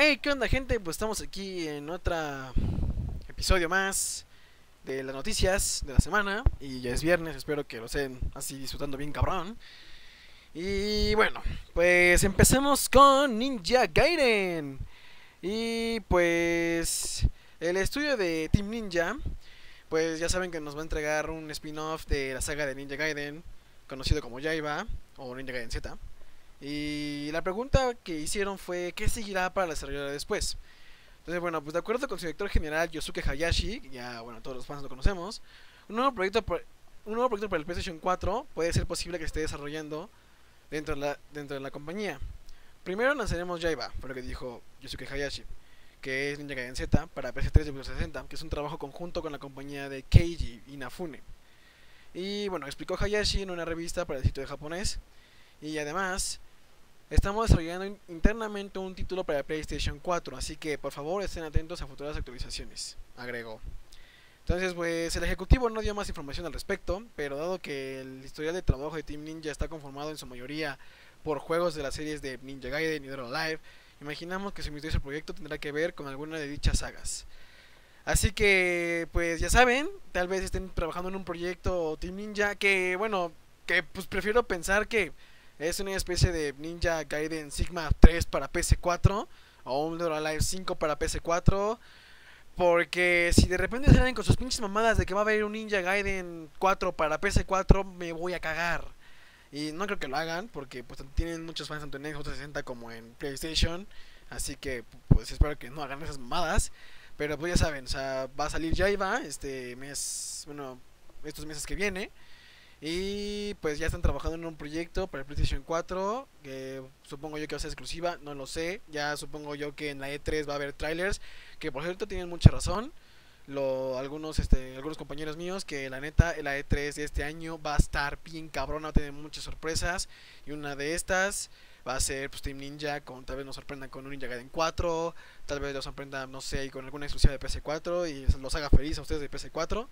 Hey, ¿qué onda gente? Pues estamos aquí en otro episodio más de las noticias de la semana. Y ya es viernes, espero que lo estén así disfrutando bien cabrón. Y bueno, pues empecemos con Ninja Gaiden. Y pues el estudio de Team Ninja Pues ya saben que nos va a entregar un spin-off de la saga de Ninja Gaiden Conocido como Jaiba o Ninja Gaiden Z y la pregunta que hicieron fue, ¿qué seguirá para la desarrolladora después? Entonces, bueno, pues de acuerdo con su director general Yosuke Hayashi, ya, bueno, todos los fans lo conocemos, un nuevo proyecto, un nuevo proyecto para el PlayStation 4 puede ser posible que esté desarrollando dentro de la, dentro de la compañía. Primero lanzaremos Jaiba, fue lo que dijo Yosuke Hayashi, que es Ninja Gaiden Z para PS3 y 60 que es un trabajo conjunto con la compañía de Keiji Inafune. Y bueno, explicó Hayashi en una revista para el sitio de japonés. Y además, Estamos desarrollando internamente un título para PlayStation 4, así que por favor estén atentos a futuras actualizaciones, agregó. Entonces, pues el ejecutivo no dio más información al respecto, pero dado que el historial de trabajo de Team Ninja está conformado en su mayoría por juegos de las series de Ninja Gaiden y Dead Alive, imaginamos que su misterioso proyecto tendrá que ver con alguna de dichas sagas. Así que, pues ya saben, tal vez estén trabajando en un proyecto Team Ninja que, bueno, que pues prefiero pensar que es una especie de Ninja Gaiden Sigma 3 para PS4 o un Dead Alive 5 para PS4. Porque si de repente salen con sus pinches mamadas de que va a haber un Ninja Gaiden 4 para PS4, me voy a cagar. Y no creo que lo hagan, porque pues tienen muchos fans tanto en Xbox 360 como en PlayStation. Así que pues espero que no hagan esas mamadas. Pero pues ya saben, o sea, va a salir ya este mes, bueno, estos meses que viene. Y pues ya están trabajando en un proyecto para el PlayStation 4, que supongo yo que va a ser exclusiva, no lo sé. Ya supongo yo que en la E3 va a haber trailers, que por cierto tienen mucha razón. Lo, algunos este algunos compañeros míos que la neta la E3 de este año va a estar bien cabrón, va a tener muchas sorpresas y una de estas va a ser pues Team Ninja, con tal vez nos sorprendan con un Ninja Gaiden 4, tal vez nos sorprendan no sé, con alguna exclusiva de PS4 y los haga feliz a ustedes de PS4.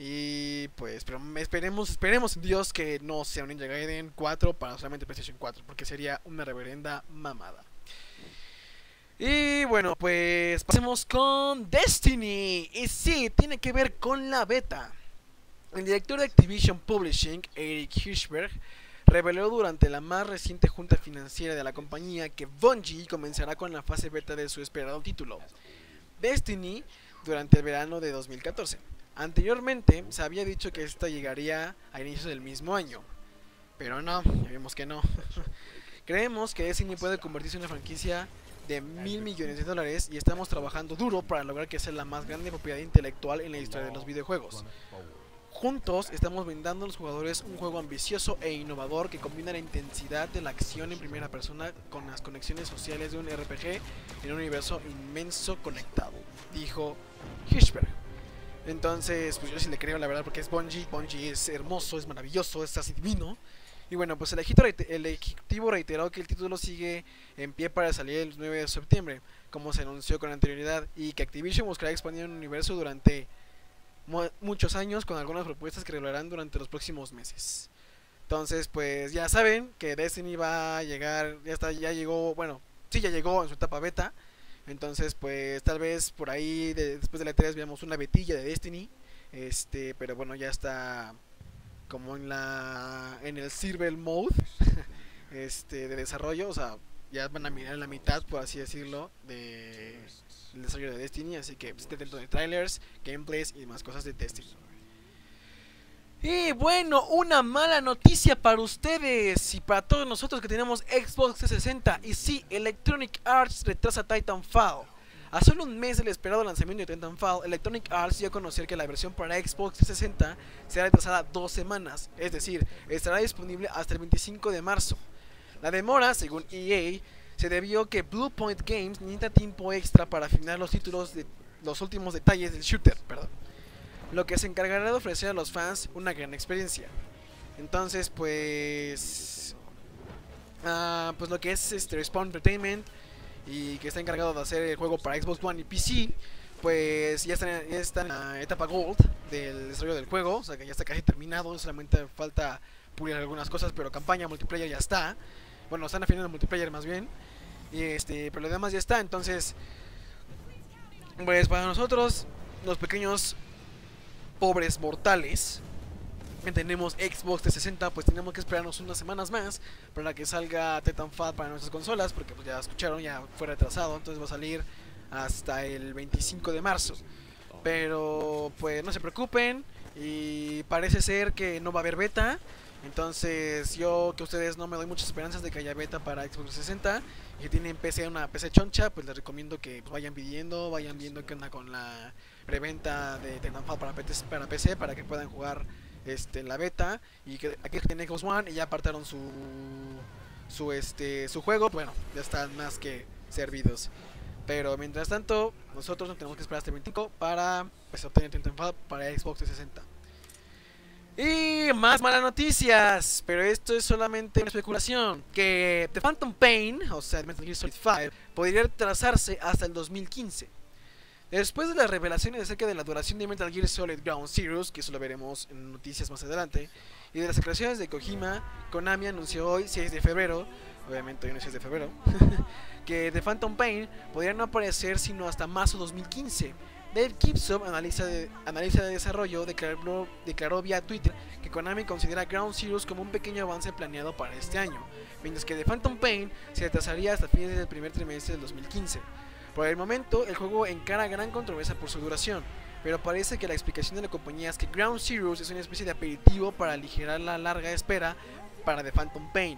Y pues, pero esperemos, esperemos en Dios que no sea un Ninja Gaiden 4 para solamente PlayStation 4, porque sería una reverenda mamada. Y bueno, pues pasemos con Destiny. Y sí, tiene que ver con la beta. El director de Activision Publishing, Eric Hirschberg, reveló durante la más reciente junta financiera de la compañía que Bungie comenzará con la fase beta de su esperado título, Destiny, durante el verano de 2014. Anteriormente se había dicho que esta llegaría a inicios del mismo año, pero no, ya vimos que no. Creemos que Destiny puede convertirse en una franquicia de mil millones de dólares y estamos trabajando duro para lograr que sea la más grande propiedad intelectual en la historia de los videojuegos. Juntos estamos brindando a los jugadores un juego ambicioso e innovador que combina la intensidad de la acción en primera persona con las conexiones sociales de un RPG en un universo inmenso conectado, dijo Hirschberg. Entonces, pues yo sí le creo, la verdad, porque es Bungie. Bungie es hermoso, es maravilloso, es así divino. Y bueno, pues el, ejecutivo reiteró que el título sigue en pie para salir el 9 de septiembre, como se anunció con anterioridad, y que Activision buscará expandir el universo durante muchos años con algunas propuestas que revelarán durante los próximos meses. Entonces, pues ya saben que Destiny va a llegar, ya está, ya llegó, bueno, sí ya llegó en su etapa beta. Entonces, pues tal vez por ahí después de la 3 veamos una betilla de Destiny. Este, pero bueno, ya está como en la en el server mode este de desarrollo, o sea, ya van a mirar la mitad, por así decirlo, de el desarrollo de Destiny, así que esté dentro de trailers, gameplays y demás cosas de Destiny. Y bueno, una mala noticia para ustedes y para todos nosotros que tenemos Xbox 360. Y sí, Electronic Arts retrasa Titanfall. A solo un mes del esperado lanzamiento de Titanfall, Electronic Arts dio a conocer que la versión para Xbox 360 será retrasada dos semanas, es decir, estará disponible hasta el 25 de marzo. La demora, según EA, se debió que Bluepoint Games necesita tiempo extra para afinar los títulos de los últimos detalles del shooter, perdón lo que se encargará de ofrecer a los fans una gran experiencia. Entonces, pues, uh, pues lo que es este Respawn Entertainment y que está encargado de hacer el juego para Xbox One y PC, pues ya está, en la etapa Gold del desarrollo del juego, o sea que ya está casi terminado, solamente falta pulir algunas cosas, pero campaña multiplayer ya está. Bueno, están afinando el multiplayer más bien. Este, pero lo demás ya está. Entonces, pues para nosotros, los pequeños pobres mortales, tenemos Xbox 360, pues tenemos que esperarnos unas semanas más para que salga Titanfall para nuestras consolas, porque pues ya escucharon, ya fue retrasado, entonces va a salir hasta el 25 de marzo. Pero pues no se preocupen y parece ser que no va a haber beta. Entonces yo que ustedes no me doy muchas esperanzas de que haya beta para Xbox 360 y que tienen PC, una PC choncha, pues les recomiendo que vayan pidiendo, vayan viendo qué onda con la preventa de Titanfall para PC, para PC para que puedan jugar este la beta y que aquí tienen Xbox One y ya apartaron su su este su juego, bueno, ya están más que servidos. Pero mientras tanto, nosotros no tenemos que esperar hasta el 25 para pues, obtener Titanfall para Xbox 360. Más malas noticias, pero esto es solamente una especulación. Que The Phantom Pain, o sea, Metal Gear Solid 5, podría retrasarse hasta el 2015. Después de las revelaciones acerca de la duración de Metal Gear Solid Ground Zeroes, que eso lo veremos en noticias más adelante, y de las declaraciones de Kojima, Konami anunció hoy, 6 de febrero, obviamente hoy no es 6 de febrero, que The Phantom Pain podría no aparecer sino hasta marzo 2015 Dave Gibson, analista de, de desarrollo, declaró, declaró, vía Twitter que Konami considera Ground Zeroes como un pequeño avance planeado para este año, mientras que The Phantom Pain se retrasaría hasta fines del primer trimestre del 2015. Por el momento, el juego encara gran controversia por su duración, pero parece que la explicación de la compañía es que Ground Zeroes es una especie de aperitivo para aligerar la larga espera para The Phantom Pain,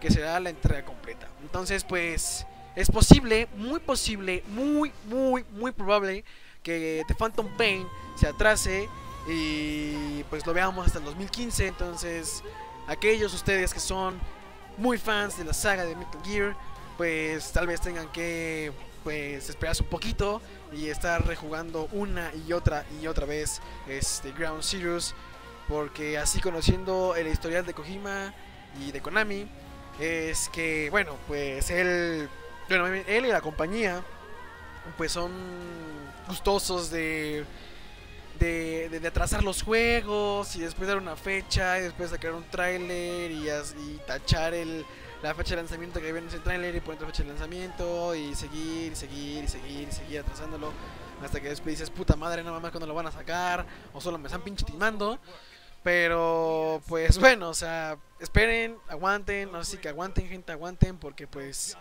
que será la entrega completa. Entonces, pues, es posible, muy posible, muy, muy, muy probable que The Phantom Pain se atrase y pues lo veamos hasta el 2015. Entonces, aquellos ustedes que son muy fans de la saga de Metal Gear, pues tal vez tengan que pues esperarse un poquito y estar rejugando una y otra y otra vez este Ground Zeroes porque así conociendo el historial de Kojima y de Konami es que bueno pues él bueno él y la compañía pues son gustosos de, de, de, atrasar los juegos y después dar una fecha y después sacar un tráiler y, y, tachar el, la fecha de lanzamiento que viene en ese tráiler y poner otra fecha de lanzamiento y seguir y seguir y seguir y seguir atrasándolo hasta que después dices puta madre no más cuando lo van a sacar o solo me están pinche timando. Pero pues bueno o sea esperen aguanten no sé si que aguanten gente aguanten porque pues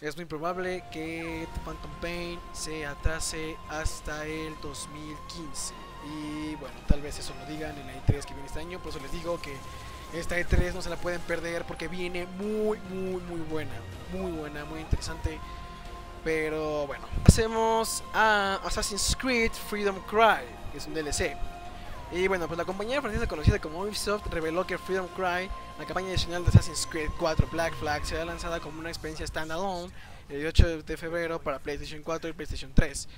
es muy probable que Phantom Pain se atrase hasta el 2015. Y bueno, tal vez eso lo digan en la E3 que viene este año. Por eso les digo que esta E3 no se la pueden perder porque viene muy, muy, muy buena. Muy buena, muy interesante. Pero bueno, pasemos a Assassin's Creed Freedom Cry, que es un DLC. Y bueno, pues la compañía francesa conocida como Ubisoft reveló que Freedom Cry, la campaña adicional de Assassin's Creed 4 Black Flag, será lanzada como una experiencia standalone el 18 de febrero para PlayStation 4 y PlayStation 3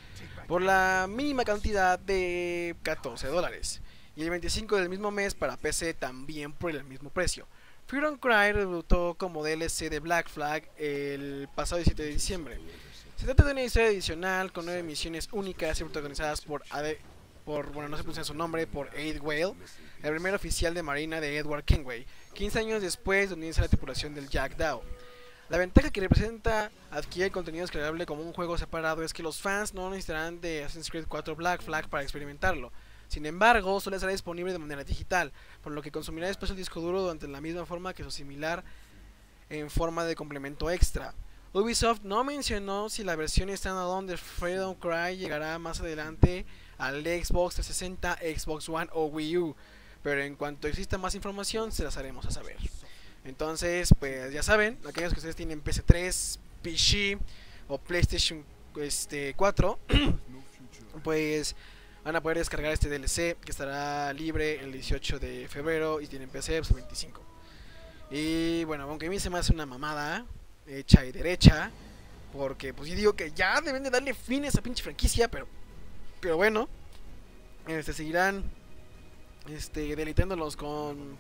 por la mínima cantidad de 14 dólares y el 25 del mismo mes para PC también por el mismo precio. Freedom Cry debutó como DLC de Black Flag el pasado 17 de diciembre. Se trata de una historia adicional con nueve misiones únicas y protagonizadas por por, bueno, no se puso su nombre, por Aid Whale, el primer oficial de marina de Edward Kenway, 15 años después de unirse la tripulación del Jack Dow. La ventaja que representa adquirir contenido descargable como un juego separado es que los fans no necesitarán de Assassin's Creed 4 Black Flag para experimentarlo. Sin embargo, solo estará disponible de manera digital, por lo que consumirá espacio el disco duro durante la misma forma que su similar en forma de complemento extra. Ubisoft no mencionó si la versión standalone de Freedom Cry llegará más adelante al Xbox 360, Xbox One o Wii U. Pero en cuanto exista más información, se las haremos a saber. Entonces, pues ya saben, aquellos que ustedes tienen PC3, PC o PlayStation este, 4, pues van a poder descargar este DLC que estará libre el 18 de febrero y tienen PC pues, 25. Y bueno, aunque a mí se me hace una mamada hecha y derecha, porque pues yo digo que ya deben de darle fin a esa pinche franquicia, pero pero bueno, este, seguirán este, deleitándolos con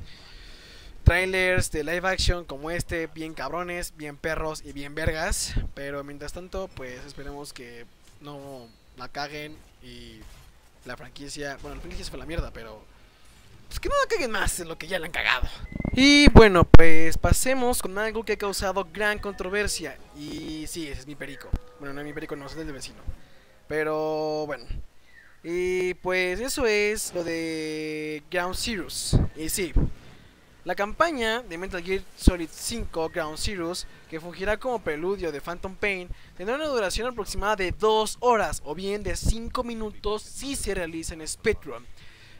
trailers de live action como este, bien cabrones, bien perros y bien vergas. Pero mientras tanto, pues esperemos que no la caguen y la franquicia, bueno, la franquicia fue la mierda, pero pues que no la caguen más en lo que ya la han cagado. Y bueno, pues pasemos con algo que ha causado gran controversia. Y sí, ese es mi perico. Bueno, no es mi perico, no, es el del vecino. Pero bueno. Y pues eso es lo de Ground Zeroes. Y sí, la campaña de Metal Gear Solid 5 Ground Zeroes, que fungirá como preludio de Phantom Pain, tendrá una duración aproximada de 2 horas o bien de 5 minutos si se realiza en Spectrum.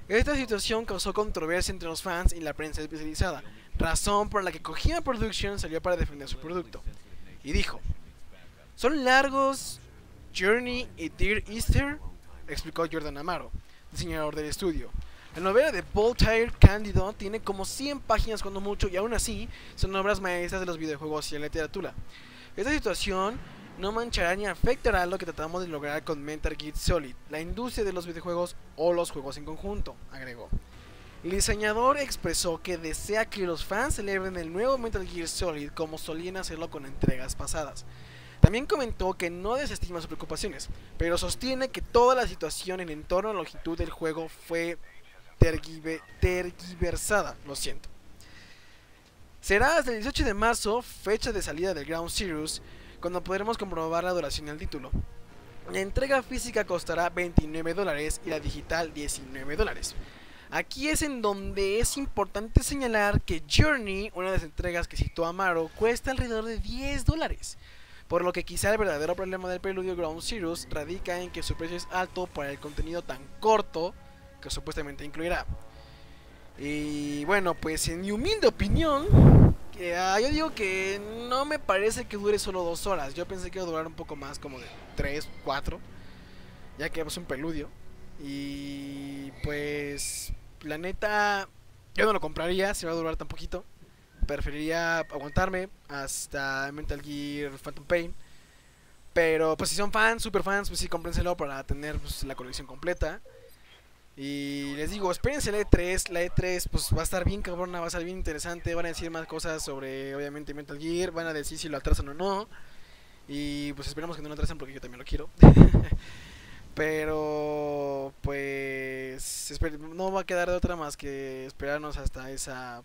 Esta situación causó controversia entre los fans y la prensa especializada, razón por la que Kojima Production salió para defender su producto. Y dijo, ¿son largos Journey y Dear Easter? explicó Jordan Amaro, diseñador del estudio. La novela de Voltaire Candido tiene como 100 páginas cuando mucho y aún así son obras maestras de los videojuegos y la literatura. Esta situación no manchará ni afectará lo que tratamos de lograr con Metal Gear Solid, la industria de los videojuegos o los juegos en conjunto, agregó. El diseñador expresó que desea que los fans celebren el nuevo Metal Gear Solid como solían hacerlo con entregas pasadas. También comentó que no desestima sus preocupaciones, pero sostiene que toda la situación en entorno a la longitud del juego fue tergiversada, lo siento. Será hasta el 18 de marzo, fecha de salida del Ground Zeroes, cuando podremos comprobar la duración del título. La entrega física costará 29 dólares y la digital 19 dólares. Aquí es en donde es importante señalar que Journey, una de las entregas que citó Amaro, cuesta alrededor de 10 dólares. Por lo que quizá el verdadero problema del preludio Ground Zeroes radica en que su precio es alto para el contenido tan corto que supuestamente incluirá. Y bueno, pues en mi humilde opinión, Ah, yo digo que no me parece que dure solo dos horas. Yo pensé que iba a durar un poco más, como de tres, cuatro. Ya que es un peludio. Y pues, la neta, yo no lo compraría si va a durar tan poquito. Preferiría aguantarme hasta Mental Gear Phantom Pain. Pero pues si son fans, super fans, pues sí, cómprenselo para tener pues, la colección completa. Y les digo, espérense la E3, la E3 pues va a estar bien cabrona, va a estar bien interesante, van a decir más cosas sobre obviamente Mental Gear, van a decir si lo atrasan o no. Y pues esperamos que no lo atrasen porque yo también lo quiero. Pero pues no va a quedar de otra más que esperarnos hasta esa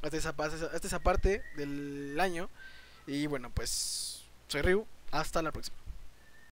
hasta esa, hasta esa parte del año. Y bueno, pues soy Ryu, hasta la próxima.